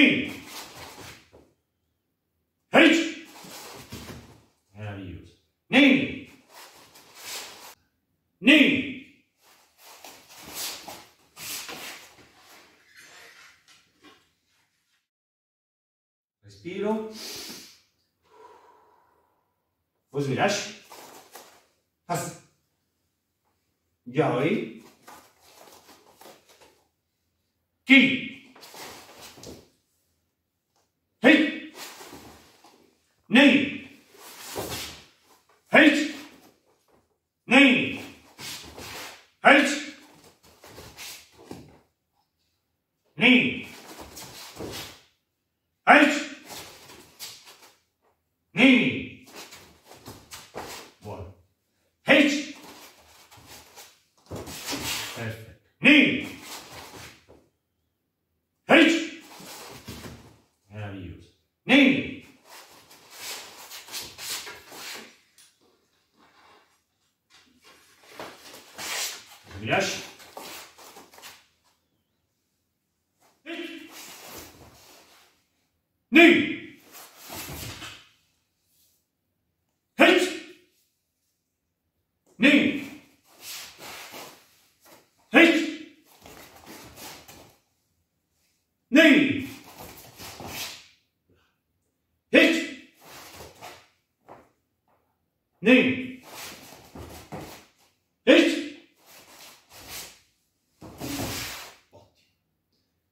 me. Hate. How you? Name. Name. Respiro. Vos mirás. Haz. Ya Knee. Heat. Knee. Heat. Knee. Heat. Knee. One. Heat. Perfect. Knee. Heat. Now use. Knee. よしねい。はいねいはいねいはいねい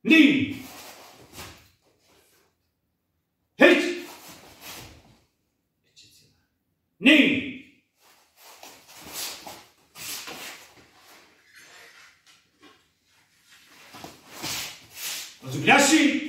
Li. Hit. Nin. Mas o